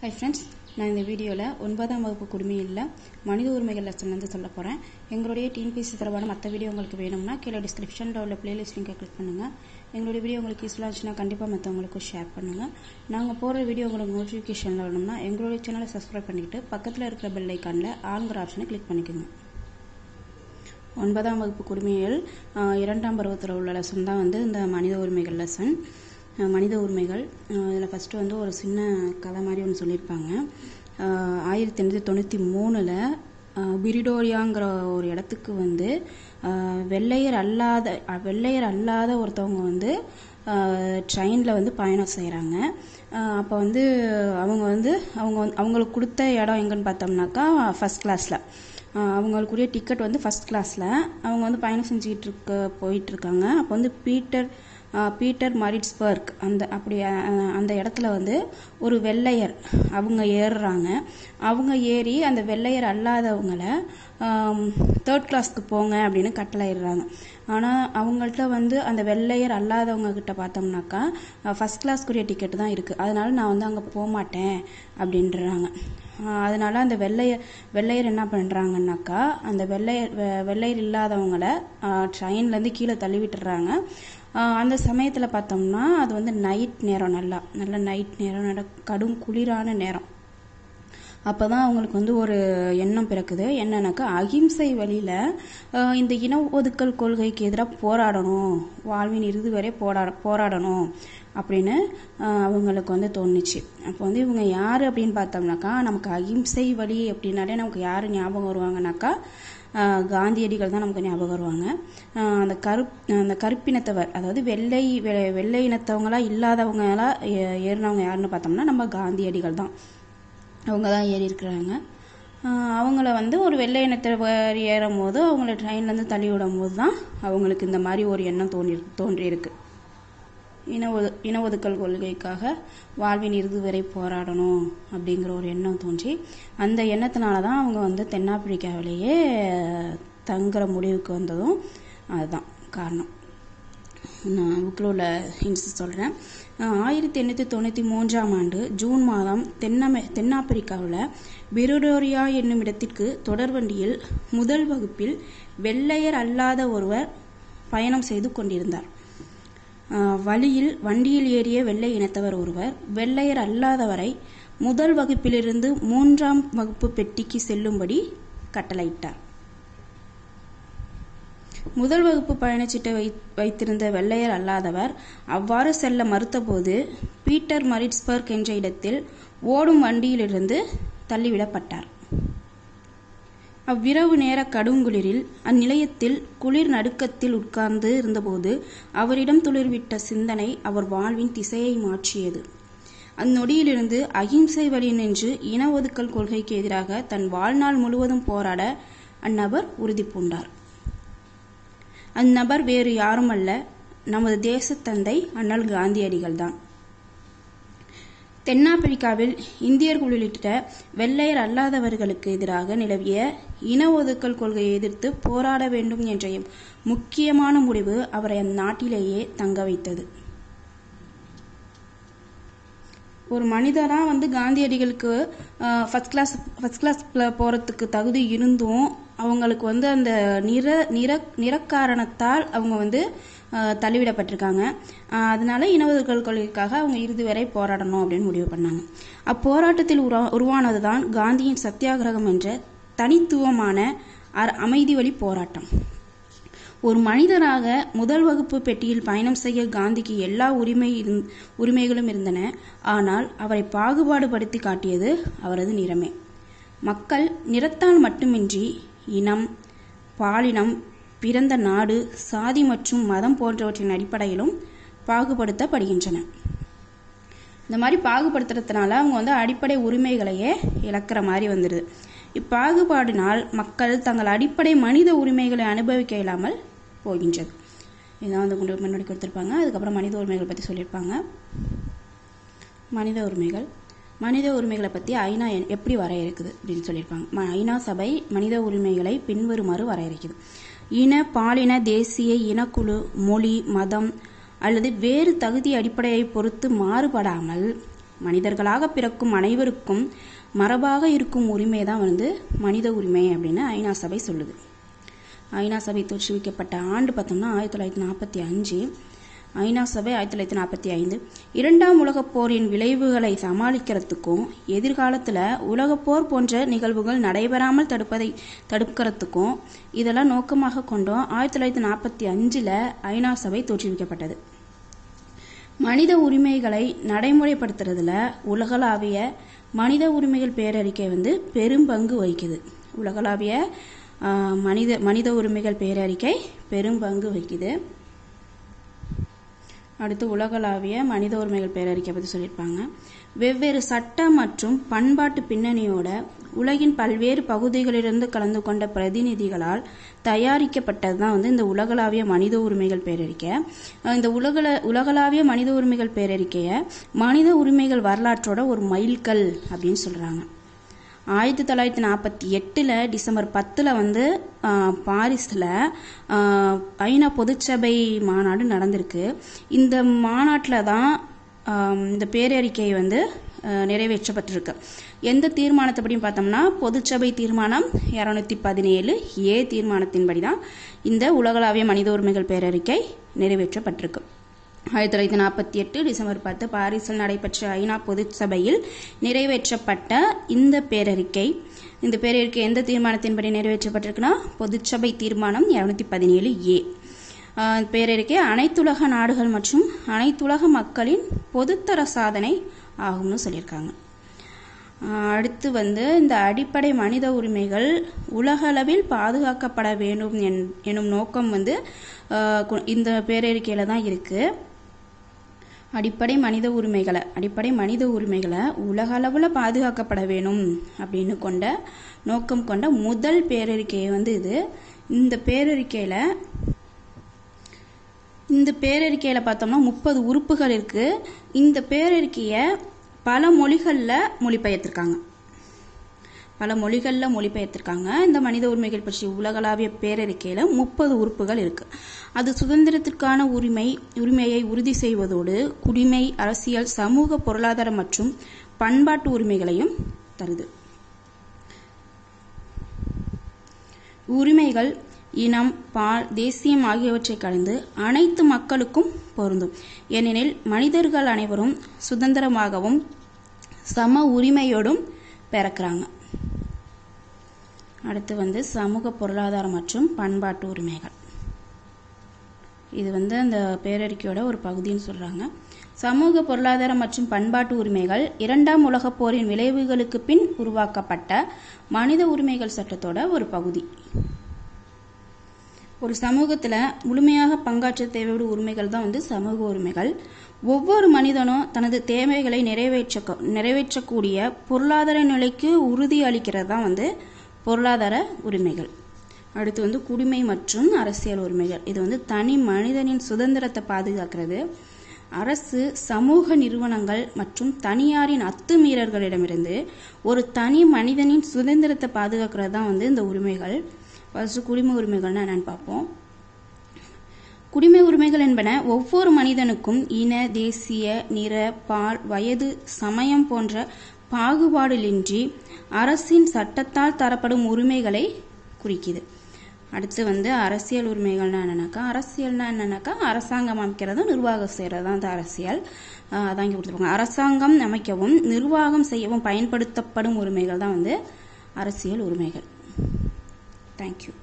Hi friends நான் இந்த வீடியோவில் ஒன்பதாம் வகுப்பு குடுமையில் மனித உரிமைகள் லெசன் வந்து சொல்ல போகிறேன் எங்களுடைய டிஎன்பிசி தொடர்பான மற்ற வீடியோ உங்களுக்கு வேணும்னா கீழே டிஸ்கிரிப்ஷனில் உள்ள பிளேலிஸ்ட் லிங்கை கிளிக் பண்ணுங்கள் எங்களுடைய வீடியோ உங்களுக்கு யூஸ்ஃபுல்லாக இருந்துச்சுன்னா கண்டிப்பாக மற்றவங்களுக்கும் ஷேர் பண்ணுங்கள் நாங்கள் போடுற வீடியோ உங்களுக்கு நோட்டிஃபிகேஷனில் வரணும்னா எங்களுடைய சேனலை சப்ஸ்கிரைப் பண்ணிக்கிட்டு பக்கத்தில் இருக்கிற பெல் ஐக்கானில் ஆளுங்கிற ஆப்ஷனை கிளிக் பண்ணிக்கோங்க. ஒன்பதாம் வகுப்பு குடிமையில் இரண்டாம் பருவத்தில் உள்ள லெசன் தான் வந்து இந்த மனித உரிமைகள் லெசன் மனித உரிமைகள். இதில் ஃபஸ்ட்டு வந்து ஒரு சின்ன கதை மாதிரி ஒன்று சொல்லியிருப்பாங்க. ஆயிரத்தி எண்ணூற்றி தொண்ணூற்றி மூணில் பிரிடோரியாங்கிற ஒரு இடத்துக்கு வந்து வெள்ளையர் அல்லாத வெள்ளையர் அல்லாத ஒருத்தவங்க வந்து ட்ரெயினில் வந்து பயணம் செய்கிறாங்க அப்போ வந்து அவங்க வந்து அவங்க வந்து- அவங்களுக்கு கொடுத்த இடம் எங்கன்னு பார்த்தோம்னாக்கா ஃபஸ்ட் கிளாஸில் அவங்களுக்குரிய டிக்கெட் வந்து ஃபஸ்ட் கிளாஸில் அவங்க வந்து பயணம் செஞ்சுக்கிட்டு இருக்க போயிட்டுருக்காங்க அப்போ வந்து பீட்டர் பீட்டர் மாரிட்ஸ்பர்க் அந்த அப்படி அந்த இடத்துல வந்து ஒரு வெள்ளையர் அவங்க ஏறுறாங்க. அவங்க ஏறி அந்த வெள்ளையர் அல்லாதவங்கள தேர்ட் கிளாஸ்க்கு போங்க அப்படின்னு கட்டளையிடுறாங்க. ஆனால் அவங்கள்ட்ட வந்து அந்த வெள்ளையர் அல்லாதவங்க கிட்ட பார்த்தோம்னாக்கா ஃபஸ்ட் கிளாஸ்க்குரிய டிக்கெட் தான் இருக்குது அதனால நான் வந்து அங்கே போக மாட்டேன் அப்படின்றாங்க. அதனால அந்த வெள்ளையர் வெள்ளையர் என்ன பண்ணுறாங்கன்னாக்கா அந்த வெள்ளையர் வெ- வெள்ளையர் இல்லாதவங்கள ட்ரெயின்லேருந்து கீழே தள்ளி விட்டுறாங்க. அந்த சமயத்தில் பார்த்தோம்னா அது வந்து நைட் நேரம் நல்லா நல்ல நைட் நேரம் நட கடும் குளிரான நேரம். அப்போ தான் அவங்களுக்கு வந்து ஒரு எண்ணம் பிறக்குது. என்னன்னாக்கா அகிம்சை வழியில் இந்த இன ஒதுக்கல் கொள்கைக்கு எதிராக போராடணும். வாழ்வின் இறுதி வரை போராட போராடணும். அப்படின்னு அவங்களுக்கு வந்து தோணுச்சு. அப்போ வந்து இவங்க யார் அப்படின்னு பார்த்தோம்னாக்கா நமக்கு அகிம்சை வழி அப்படின்னாலே நமக்கு யார் ஞாபகம் வருவாங்கனாக்கா காந்தியடிகள் தான் நமக்கு ஞாபகம் வருவாங்க. அந்த கருப் அந்த கருப்பினத்தவர் அதாவது வெள்ளை வெ- வெள்ளை இனத்தவங்களா இல்லாதவங்களா ஏ- ஏறினவங்க யாருன்னு பார்த்தோம்னா நம்ம காந்தியடிகள் தான். அவங்க தான் ஏறி இருக்கிறாங்க. அவங்கள வந்து ஒரு வெள்ளை இனத்தவர் ஏறும் போது அவங்கள ட்ரெயின்லேருந்து தள்ளி விடும் போது தான் அவங்களுக்கு இந்த மாதிரி ஒரு எண்ணம் தோன்றி தோன்றியிருக்கு. இன ஒது இன ஒதுக்கல் கொள்கைக்காக வாழ்வின் இறுதி வரை போராடணும் அப்படிங்கிற ஒரு எண்ணம் தோன்றி அந்த எண்ணத்தினால தான் அவங்க வந்து தென்னாப்பிரிக்காவிலேயே தங்குற முடிவுக்கு வந்ததும் அதுதான் காரணம். நான் புக்கில் உள்ள ஹின்ஸ் சொல்கிறேன் ஆயிரத்தி எண்ணூற்றி தொண்ணூற்றி மூன்றாம் ஆண்டு ஜூன் மாதம் தென்னமே தென்னாப்பிரிக்காவில் பிரிடோரியா என்னும் இடத்திற்கு தொடர்வண்டியில் முதல் வகுப்பில் வெள்ளையர் அல்லாத ஒருவர் பயணம் செய்து கொண்டிருந்தார். வழியில் வண்டியில் ஏறிய வெள்ளை இனத்தவர் ஒருவர் வெள்ளையர் அல்லாதவரை முதல் வகுப்பிலிருந்து மூன்றாம் வகுப்பு பெட்டிக்கு செல்லும்படி கட்டளையிட்டார். முதல் வகுப்பு பயணச்சீட்டை வை வைத்திருந்த வெள்ளையர் அல்லாதவர் அவ்வாறு செல்ல மறுத்தபோது பீட்டர் மரிட்ஸ்பர்க் என்ற இடத்தில் ஓடும் வண்டியிலிருந்து தள்ளிவிடப்பட்டார். அவ்விரவு நேர கடுங்குளிரில் அந்நிலையத்தில் குளிர் நடுக்கத்தில் உட்கார்ந்து இருந்தபோது அவரிடம் துளிர்விட்ட சிந்தனை அவர் வாழ்வின் திசையை மாற்றியது. அந்நொடியிலிருந்து அகிம்சை வழி நின்று இன ஒதுக்கல் கொள்கைக்கு எதிராக தன் வாழ்நாள் முழுவதும் போராட அந்நபர் உறுதி பூண்டார். அந்நபர் வேறு யாருமல்ல நமது தேசத்தந்தை அண்ணல் காந்தியடிகள் தான் தென்னாப்பிரிக்காவில் இந்தியர்கள் உள்ளிட்ட வெள்ளையர் அல்லாதவர்களுக்கு எதிராக நிலவிய இன ஒதுக்கல் கொள்கையை எதிர்த்து போராட வேண்டும் என்ற முக்கியமான முடிவு அவரை அந்நாட்டிலேயே தங்க வைத்தது. ஒரு மனிதராக வந்து காந்தியடிகளுக்கு ஃபஸ்ட் கிளாஸ் ஃபஸ்ட் கிளாஸ் போகிறதுக்கு தகுதி இருந்தும் அவங்களுக்கு வந்து அந்த நிற நிற நிறக்காரணத்தால் அவங்க வந்து தள்ளிவிடப்பட்டிருக்காங்க. அதனால இனவதுகள் கொள்கைக்காக அவங்க இறுதி வரை போராடணும் அப்படின்னு முடிவு பண்ணாங்க. அப்போராட்டத்தில் உருவா உருவானது தான் காந்தியின் சத்தியாகிரகம் என்ற தனித்துவமான அர் அமைதி வழி போராட்டம். ஒரு மனிதராக முதல் வகுப்பு பெட்டியில் பயணம் செய்ய காந்திக்கு எல்லா உரிமை இருந்- உரிமைகளும் இருந்தன. ஆனால் அவரை பாகுபாடுபடுத்தி காட்டியது அவரது நிறமே. மக்கள் நிறத்தால் மட்டுமின்றி இனம் பாலினம் பிறந்த நாடு சாதி மற்றும் மதம் போன்றவற்றின் அடிப்படையிலும் பாகுபடுத்தப்படுகின்றன. இந்த மாதிரி பாகுபடுத்துறதுனால அவங்க வந்து அடிப்படை உரிமைகளையே இழக்கிற மாதிரி வந்துடுது இப்பாகுபாடினால் மக்கள் தங்கள் அடிப்படை மனித உரிமைகளை அனுபவிக்க இல்லாமல் போகின்றது. இதான் வந்து கொண்டு முன்னாடி கொடுத்துருப்பாங்க. அதுக்கப்புறம் மனித உரிமைகள் பற்றி சொல்லியிருப்பாங்க. மனித உரிமைகள். மனித உரிமைகளை பற்றி ஐநா எப்படி வரையறுக்குது அப்படின்னு சொல்லியிருப்பாங்க. ம- ஐநா சபை மனித உரிமைகளை பின்வருமாறு வரையறுக்குது. இன பாலின தேசிய இனக்குழு மொழி மதம் அல்லது வேறு தகுதி அடிப்படையை பொறுத்து மாறுபடாமல் மனிதர்களாக பிறக்கும் அனைவருக்கும் மரபாக இருக்கும் உரிமை தான் வந்து மனித உரிமை அப்படின்னு ஐநா சபை சொல்லுது. ஐநா சபை தோற்றுவிக்கப்பட்ட ஆண்டு பார்த்தோம்னா ஆயிரத்தி தொள்ளாயிரத்தி நாற்பத்தி அஞ்சு. ஐநா சபை ஆயிரத்தி தொள்ளாயிரத்தி நாற்பத்தி ஐந்து. இரண்டாம் உலகப் போரின் விளைவுகளை சமாளிக்கிறதுக்கும் எதிர்காலத்தில் உலகப்போர் போன்ற நிகழ்வுகள் நடைபெறாமல் தடுப்பதை தடுக்கிறதுக்கும் இதெல்லாம் நோக்கமாக கொண்டும். ஆயிரத்தி தொள்ளாயிரத்தி நாற்பத்தி அஞ்சில் ஐநா சபை தோற்றுவிக்கப்பட்டது. மனித உரிமைகளை நடைமுறைப்படுத்துறதுல உலகளாவிய மனித உரிமைகள் பேரறிக்கை வந்து பெரும் பங்கு வகிக்குது. உலகளாவிய மனித மனித உரிமைகள் பேரறிக்கை பெரும் பங்கு வகிக்குது. அடுத்து உலகளாவிய மனித உரிமைகள் பேரறிக்கை பற்றி சொல்லியிருப்பாங்க. வெவ்வேறு சட்ட மற்றும் பண்பாட்டு பின்னணியோட உலகின் பல்வேறு பகுதிகளிலிருந்து கலந்து கொண்ட பிரதிநிதிகளால் தயாரிக்கப்பட்டது தான் வந்து இந்த உலகளாவிய மனித உரிமைகள் பேரறிக்கை. இந்த உலகள உலகளாவிய மனித உரிமைகள் பேரறிக்கையை மனித உரிமைகள் வரலாற்றோட ஒரு மைல்கல் அப்படின்னு சொல்கிறாங்க ஆயிரத்தி தொள்ளாயிரத்தி நாற்பத்தி எட்டில் டிசம்பர் பத்தில் வந்து பாரிஸில் ஐநா பொதுச்சபை மாநாடு நடந்திருக்கு. இந்த மாநாட்டில் தான் இந்த பேரறிக்கை வந்து நிறைவேற்றப்பட்டிருக்கு. எந்த தீர்மானத்தைப்படியும் பார்த்தோம்னா பொதுச்சபை தீர்மானம் இரநூத்தி பதினேழு ஏ தீர்மானத்தின்படி தான் இந்த உலகளாவிய மனித உரிமைகள் பேரறிக்கை நிறைவேற்றப்பட்டிருக்கு. ஆயிரத்தி தொள்ளாயிரத்தி நாற்பத்தி எட்டு டிசம்பர் பத்து பாரிஸில் நடைபெற்ற ஐநா பொது சபையில் நிறைவேற்றப்பட்ட இந்த பேரறிக்கை. இந்த பேரறிக்கை எந்த தீர்மானத்தின்படி நிறைவேற்றப்பட்டிருக்குன்னா பொதுச்சபை தீர்மானம் இரநூத்தி பதினேழு ஏ. பேரறிக்கை அனைத்துலக நாடுகள் மற்றும் அனைத்துலக மக்களின் பொதுத்தர சாதனை ஆகும்னு சொல்லியிருக்காங்க. அடுத்து வந்து இந்த அடிப்படை மனித உரிமைகள் உலகளவில் பாதுகாக்கப்பட வேண்டும் என் எனும் நோக்கம் வந்து இந்த பேரறிக்கையில் தான் இருக்குது அடிப்படை மனித உரிமைகளை அடிப்படை மனித உரிமைகளை உலகளவில் பாதுகாக்கப்பட வேணும் அப்படின்னு கொண்ட நோக்கம் கொண்ட முதல் பேரறிக்கையை வந்து இது. இந்த பேரறிக்கையில் இந்த பேரறிக்கையில் பார்த்தோம்னா முப்பது உறுப்புகள் இருக்குது இந்த பேரறிக்கையை பல மொழிகளில் மொழிபெயர்த்திருக்காங்க. பல மொழிகளில் மொழிபெயர்த்திருக்காங்க. இந்த மனித உரிமைகள் பற்றி உலகளாவிய பேரறிக்கையில் முப்பது உறுப்புகள் இருக்குது அது சுதந்திரத்திற்கான உரிமை உரிமையை உறுதி செய்வதோடு குடிமை அரசியல் சமூக பொருளாதார மற்றும் பண்பாட்டு உரிமைகளையும் தருது. உரிமைகள் இனம் பால் தேசியம் ஆகியவற்றை கடந்து அனைத்து மக்களுக்கும் பொருந்தும். ஏனெனில் மனிதர்கள் அனைவரும் சுதந்திரமாகவும் சம உரிமையோடும் பிறக்கிறாங்க. அடுத்து வந்து சமூக பொருளாதார மற்றும் பண்பாட்டு உரிமைகள். இது வந்து அந்த பேரறிக்கையோட ஒரு பகுதின்னு சொல்கிறாங்க சமூக பொருளாதார மற்றும் பண்பாட்டு உரிமைகள் இரண்டாம் உலகப் போரின் விளைவுகளுக்கு பின் உருவாக்கப்பட்ட மனித உரிமைகள் சட்டத்தோட ஒரு பகுதி. ஒரு சமூகத்தில் முழுமையாக பங்காற்ற தேவைப்படும் உரிமைகள் தான் வந்து சமூக உரிமைகள். ஒவ்வொரு மனிதனும் தனது தேவைகளை நிறைவேற்ற நிறைவேற்றக்கூடிய பொருளாதார நிலைக்கு உறுதி அளிக்கிறது தான் வந்து பொருளாதார உரிமைகள். அடுத்து வந்து குடிமை மற்றும் அரசியல் உரிமைகள். இது வந்து தனி மனிதனின் சுதந்திரத்தை பாதுகாக்கிறது. அரசு சமூக நிறுவனங்கள் மற்றும் தனியாரின் அத்துமீறல்களிடமிருந்து ஒரு தனி மனிதனின் சுதந்திரத்தை பாதுகாக்கிறது தான் வந்து இந்த உரிமைகள். ஃபர்ஸ்ட் குடிமை உரிமைகள்னா என்னன்னு பார்ப்போம். குடிமை உரிமைகள் என்பன ஒவ்வொரு மனிதனுக்கும் இன தேசிய நிற பால் வயது சமயம் போன்ற பாகுபாடிலின்றி அரசின் சட்டத்தால் தரப்படும் உரிமைகளை குறிக்குது. அடுத்து வந்து அரசியல் உரிமைகள்னா என்னன்னாக்கா அரசியல்னா என்னன்னாக்கா அரசாங்கம் அமைக்கிறதும் நிர்வாகம் செய்கிறது தான் அந்த அரசியல். அதான் இங்கே கொடுத்துருப்பாங்க அரசாங்கம் அமைக்கவும் நிர்வாகம் செய்யவும் பயன்படுத்தப்படும் உரிமைகள் தான் வந்து அரசியல் உரிமைகள். தேங்க்யூ